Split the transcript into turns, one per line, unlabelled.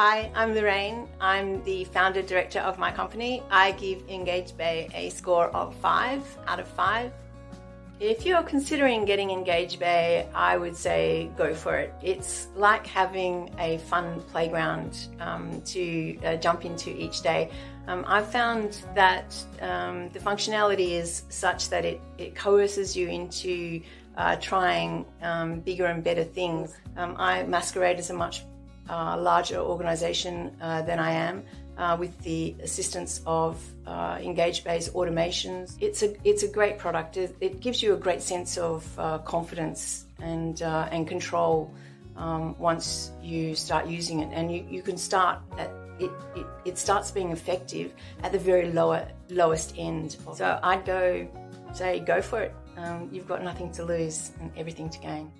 Hi, I'm Lauraine. I'm the founder director of my company. I give EngageBay a score of five out of five. If you're considering getting EngageBay, I would say go for it. It's like having a fun playground um, to uh, jump into each day. Um, I've found that um, the functionality is such that it, it coerces you into uh, trying um, bigger and better things. Um, I masquerade as a much uh, larger organization uh, than I am uh, with the assistance of uh, EngageBay's automations. It's a, it's a great product. It, it gives you a great sense of uh, confidence and, uh, and control um, once you start using it. And you, you can start at it, it, it starts being effective at the very lower lowest end. So I'd go say go for it. Um, you've got nothing to lose and everything to gain.